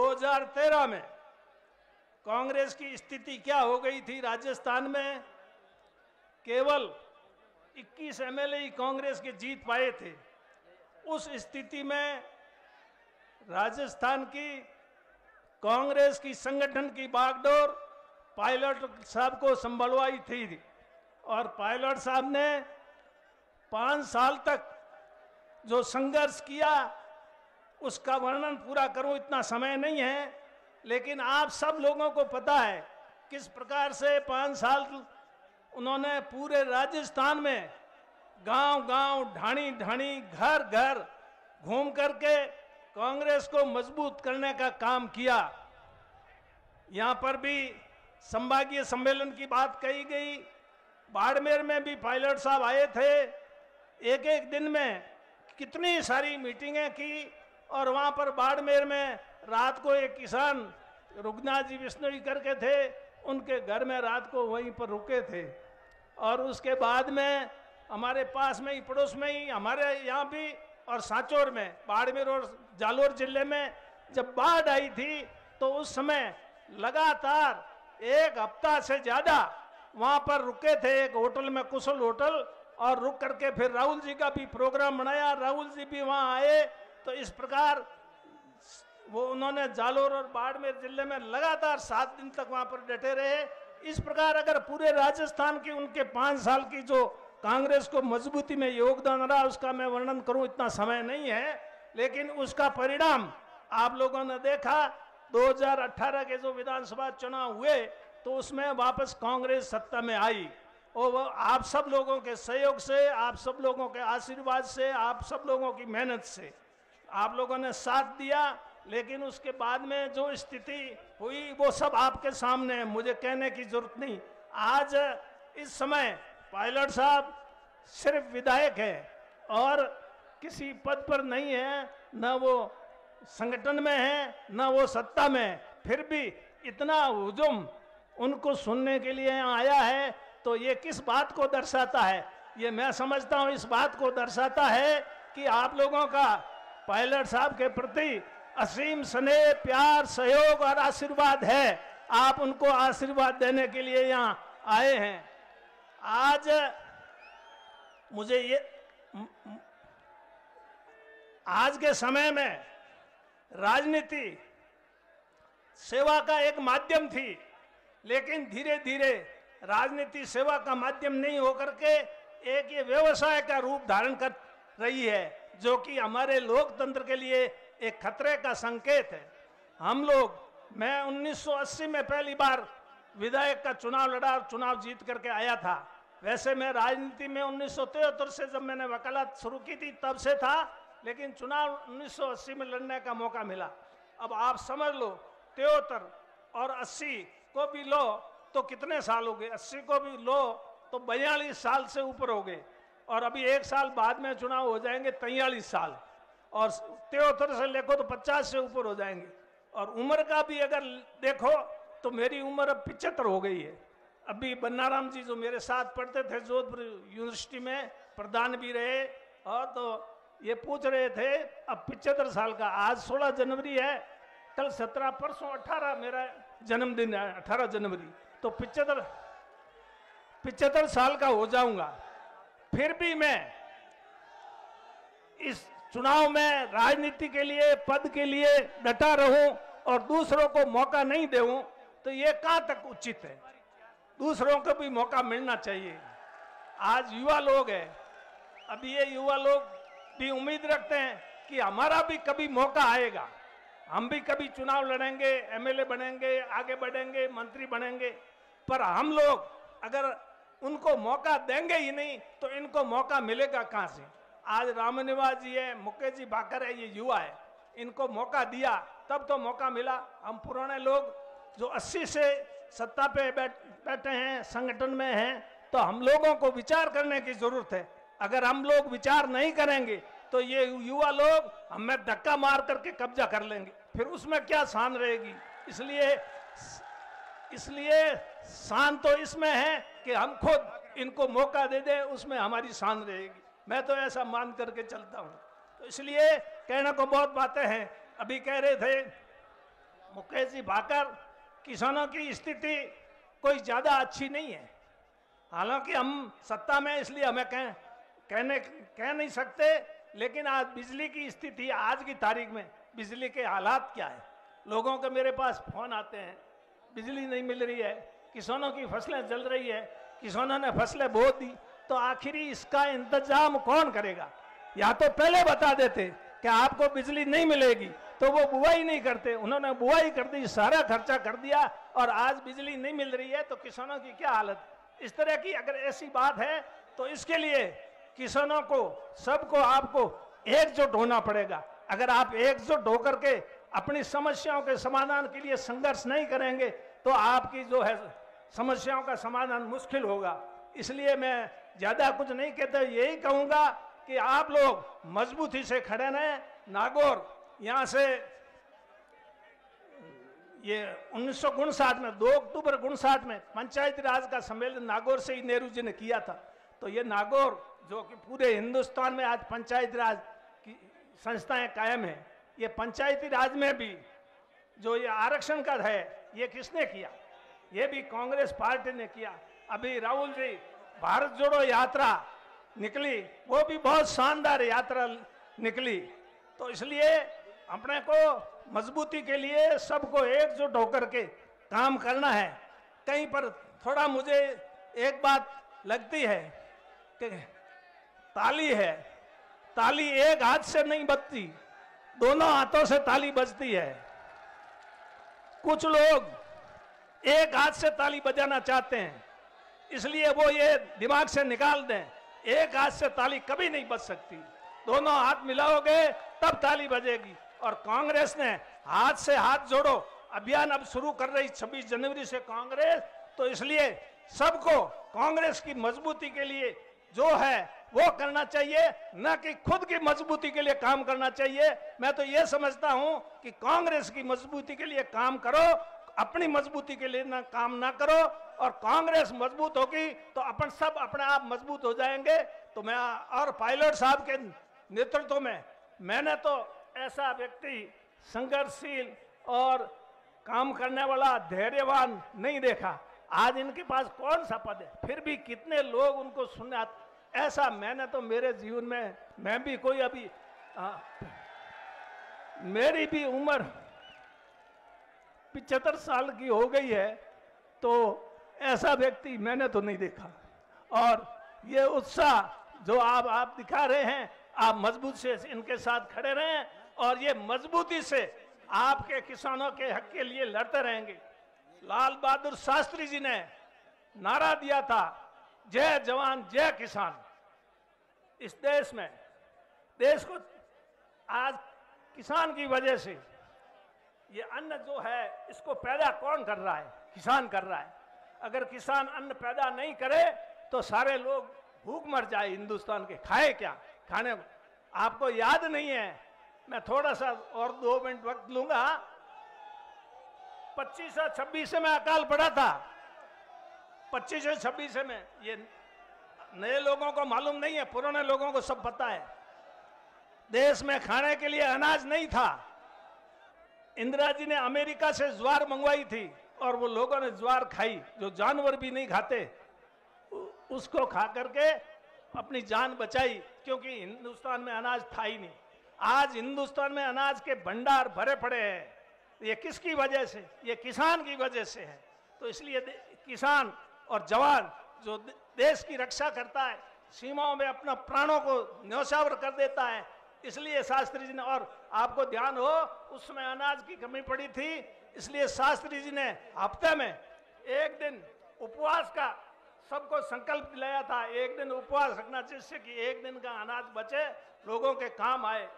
2013 में कांग्रेस की स्थिति क्या हो गई थी राजस्थान में? केवल 21 एमएलए ही कांग्रेस के जीत पाए थे। उस स्थिति में राजस्थान की कांग्रेस की संगठन की बागडोर पायलट साहब को संभलवाई थी और पायलट साहब ने पाँच साल तक जो संघर्ष किया उसका वर्णन पूरा करूँ, इतना समय नहीं है, लेकिन आप सब लोगों को पता है किस प्रकार से पाँच साल उन्होंने पूरे राजस्थान में गाँव गाँव ढाणी ढाणी घर घर घूम करके कांग्रेस को मज़बूत करने का काम किया। यहाँ पर भी संभागीय सम्मेलन की बात कही गई। बाड़मेर में भी पायलट साहब आए थे। एक एक दिन में कितनी सारी मीटिंगें की। और वहाँ पर बाड़मेर में रात को एक किसान रुगनाथ जी विष्णु करके थे, उनके घर में रात को वहीं पर रुके थे। और उसके बाद में हमारे पास में ही, पड़ोस में ही, हमारे यहाँ भी और सांचौर में, बाड़मेर और जालोर ज़िले में जब बाढ़ आई थी तो उस समय लगातार एक हफ़्ता से ज़्यादा वहाँ पर रुके थे, एक होटल में कुशल होटल, और रुक करके फिर राहुल जी का भी प्रोग्राम बनाया। राहुल जी भी वहाँ आए तो इस प्रकार वो उन्होंने जालोर और बाड़मेर ज़िले में लगातार सात दिन तक वहाँ पर डटे रहे। इस प्रकार अगर पूरे राजस्थान की उनके पाँच साल की जो कांग्रेस को मजबूती में योगदान रहा, उसका मैं वर्णन करूँ, इतना समय नहीं है, लेकिन उसका परिणाम आप लोगों ने देखा 2018 के जो विधानसभा चुनाव हुए तो उसमें वापस कांग्रेस सत्ता में आई। और वो आप सब लोगों के सहयोग से, आप सब लोगों के आशीर्वाद से, आप सब लोगों की मेहनत से। आप लोगों ने साथ दिया, लेकिन उसके बाद में जो स्थिति हुई, वो सब आपके सामने है, मुझे कहने की ज़रूरत नहीं। आज इस समय पायलट साहब सिर्फ़ विधायक है और किसी पद पर नहीं है, न वो संगठन में है, न वो सत्ता में फिर भी इतना हुजुम उनको सुनने के लिए आया है तो ये किस बात को दर्शाता है? ये मैं समझता हूँ इस बात को दर्शाता है कि आप लोगों का पायलट साहब के प्रति असीम स्नेह, प्यार, सहयोग और आशीर्वाद है। आप उनको आशीर्वाद देने के लिए यहाँ आए हैं। आज मुझे ये आज के समय में राजनीति, सेवा का एक माध्यम थी, लेकिन धीरे धीरे राजनीति सेवा का माध्यम नहीं होकर के एक ये व्यवसाय का रूप धारण कर रही है, जो कि हमारे लोकतंत्र के लिए एक खतरे का संकेत है। हम लोग, मैं 1980 में पहली बार विधायक का चुनाव लड़ा और चुनाव जीत करके आया था। वैसे मैं राजनीति में उन्नीस से जब मैंने वकालत शुरू की थी, तब से था, लेकिन चुनाव 1980 में लड़ने का मौका मिला। अब आप समझ लो, तिहत्तर और 80 को भी लो तो कितने साल हो गए? 80 को भी लो तो बयालीस साल से ऊपर हो गए। और अभी एक साल बाद में चुनाव हो जाएँगे तैयलीस साल। और तिहत्तर से लेखो तो पचास से ऊपर हो जाएँगे। और उम्र का भी अगर देखो तो मेरी उम्र अब पिचहत्तर हो गई है। अभी बन्नाराम जी जो मेरे साथ पढ़ते थे, जोधपुर यूनिवर्सिटी में प्रधान भी रहे, और तो ये पूछ रहे थे, अब पिचहत्तर साल का, आज सोलह जनवरी है, कल सत्रह, परसों अठारह मेरा जन्मदिन है, अठारह जनवरी। तो पिचहत्तर पिचहत्तर साल का हो जाऊँगा। फिर भी मैं इस चुनाव में राजनीति के लिए, पद के लिए डटा रहूँ और दूसरों को मौका नहीं दूँ तो ये कहाँ तक उचित है? दूसरों को भी मौका मिलना चाहिए। आज युवा लोग हैं। अभी ये युवा लोग भी उम्मीद रखते हैं कि हमारा भी कभी मौका आएगा। हम भी कभी चुनाव लड़ेंगे, एमएलए बनेंगे, आगे बढ़ेंगे, मंत्री बनेंगे। पर हम लोग अगर उनको मौका देंगे ही नहीं तो इनको मौका मिलेगा कहाँ से? आज रामनिवास जी है, मुकेश जी भाकर है, ये युवा है। इनको मौका दिया, तब तो मौका मिला। हम पुराने लोग जो 80 से सत्ता पे बैठे हैं, संगठन में हैं तो हम लोगों को विचार करने की ज़रूरत है। अगर हम लोग विचार नहीं करेंगे तो ये युवा लोग हमें धक्का मार करके कब्जा कर लेंगे। फिर उसमें क्या शान रहेगी? इसलिए इसलिए शान तो इसमें है कि हम खुद इनको मौका दे दें, उसमें हमारी शान रहेगी। मैं तो ऐसा मान करके चलता हूँ। तो इसलिए कहने को बहुत बातें हैं। अभी कह रहे थे मुकेश जी भाकर, किसानों की स्थिति कोई ज़्यादा अच्छी नहीं है। हालाँकि हम सत्ता में इसलिए हमें कह, कहने, कह नहीं सकते, लेकिन आज बिजली की स्थिति आज की तारीख में, बिजली के हालात क्या है? लोगों के मेरे पास फ़ोन आते हैं, बिजली नहीं मिल रही है। किसानों की फ़सलें जल रही है, किसानों ने फ़सलें बो दी तो आखिरी इसका इंतज़ाम कौन करेगा? या तो पहले बता देते कि आपको बिजली नहीं मिलेगी तो वो बुआई नहीं करते। उन्होंने बुआई कर दी, सारा खर्चा कर दिया, और आज बिजली नहीं मिल रही है तो किसानों की क्या हालत? इस तरह की अगर ऐसी बात है तो इसके लिए किसानों को, सबको, आपको एकजुट होना पड़ेगा। अगर आप एकजुट होकर के अपनी समस्याओं के समाधान के लिए संघर्ष नहीं करेंगे तो आपकी जो है समस्याओं का समाधान मुश्किल होगा। इसलिए मैं ज़्यादा कुछ नहीं कहता, यही कहूँगा कि आप लोग मजबूती से खड़े रहें। नागौर, यहाँ से, ये उन्नीस में 2 अक्टूबर उनसाठ में पंचायती राज का सम्मेलन नागौर से ही नेहरू जी ने किया था। तो ये नागौर, जो कि पूरे हिंदुस्तान में आज पंचायती राज की संस्थाएँ कायम है, ये पंचायती राज में भी जो ये आरक्षण का है, ये किसने किया? ये भी कांग्रेस पार्टी ने किया। अभी राहुल जी, भारत जोड़ो यात्रा निकली, वो भी बहुत शानदार यात्रा निकली। तो इसलिए अपने को मजबूती के लिए सबको एकजुट होकर के काम करना है। कहीं पर थोड़ा मुझे एक बात लगती है कि ताली है। ताली एक हाथ से नहीं बजती, दोनों हाथों से ताली बजती है। कुछ लोग एक हाथ से ताली बजाना चाहते हैं, इसलिए वो ये दिमाग से निकाल दें, एक हाथ से ताली कभी नहीं बज सकती। दोनों हाथ मिलाओगे, तब ताली बजेगी। और कांग्रेस ने हाथ से हाथ जोड़ो, अभियान अब शुरू कर रही 26 जनवरी से कांग्रेस तो इसलिए सबको कांग्रेस की मजबूती के लिए जो है, वो करना चाहिए, न कि खुद की मजबूती के लिए काम करना चाहिए। मैं तो ये समझता हूँ कि कांग्रेस की मजबूती के लिए काम करो अपनी मजबूती के लिए ना काम ना करो और कांग्रेस मज़बूत होगी तो अपन सब अपने आप मज़बूत हो जाएँगे। तो मैं और पायलट साहब के नेतृत्व में मैंने तो ऐसा व्यक्ति संघर्षशील और काम करने वाला धैर्यवान नहीं देखा। आज इनके पास कौन सा पद है? फिर भी कितने लोग उनको सुनने ऐसा मैंने तो मेरे जीवन में मैं भी कोई अभी आ, मेरी भी उम्र पिछहत्तर साल की हो गई है तो ऐसा व्यक्ति मैंने तो नहीं देखा। और ये उत्साह जो आप आप दिखा रहे हैं, आप मज़बूत से इनके साथ खड़े रहें और ये मजबूती से आपके किसानों के हक के लिए लड़ते रहेंगे। लाल बहादुर शास्त्री जी ने नारा दिया था, जय जवान, जय किसान। इस देश में, देश को आज किसान की वजह से ये अन्न जो है, इसको पैदा कौन कर रहा है? किसान कर रहा है। अगर किसान अन्न पैदा नहीं करे तो सारे लोग भूख मर जाए हिंदुस्तान के। खाए क्या? खाने आपको याद नहीं है, मैं थोड़ा सा और दो मिनट वक्त लूँगा। पच्चीस और छब्बीस में अकाल पड़ा था। पच्चीस और छब्बीस में ये नए लोगों को मालूम नहीं है, पुराने लोगों को सब पता है। देश में खाने के लिए अनाज नहीं था। इंदिरा जी ने अमेरिका से ज्वार मंगवाई थी और वो लोगों ने ज्वार खाई, जो जानवर भी नहीं खाते उसको खा करके अपनी जान बचाई, क्योंकि हिंदुस्तान में अनाज था ही नहीं। आज हिंदुस्तान में अनाज के भंडार भरे पड़े हैं। ये किसकी वजह से? ये किसान की वजह से है। तो इसलिए किसान और जवान, जो देश की रक्षा करता है, सीमाओं में अपना प्राणों को न्यौछावर कर देता है इसलिए शास्त्री जी ने, और आपको ध्यान हो, उस समय अनाज की कमी पड़ी थी, इसलिए शास्त्री जी ने हफ़्ते में एक दिन उपवास का सबको संकल्प दिलाया था, एक दिन उपवास रखना जिससे कि एक दिन का अनाज बचे, लोगों के काम आए।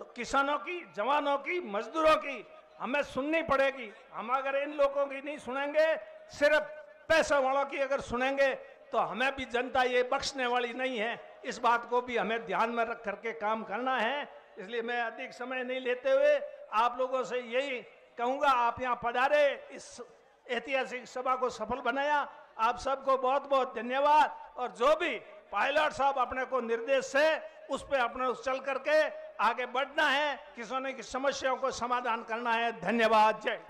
तो किसानों की, जवानों की, मजदूरों की हमें सुननी पड़ेगी। हम अगर इन लोगों की नहीं सुनेंगे, सिर्फ़ पैसा वालों की अगर सुनेंगे तो हमें भी जनता ये बख्शने वाली नहीं है। इस बात को भी हमें ध्यान में रख करके काम करना है, इसलिए मैं अधिक समय नहीं लेते हुए आप लोगों से यही कहूँगा, आप यहाँ पधारे, इस ऐतिहासिक सभा को सफल बनाया। आप सबको बहुत बहुत धन्यवाद, और जो भी पायलट साहब अपने को निर्देश से उस पर अपने चल करके आगे बढ़ना है किसानों की समस्याओं को समाधान करना है। धन्यवाद, जय।